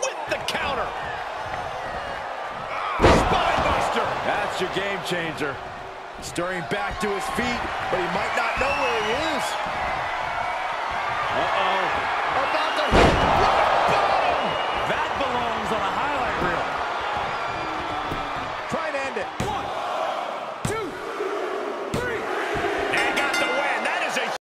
with the counter. Ah, Spinebuster. That's your game changer. Stirring back to his feet, but he might not know where he is. Uh-oh.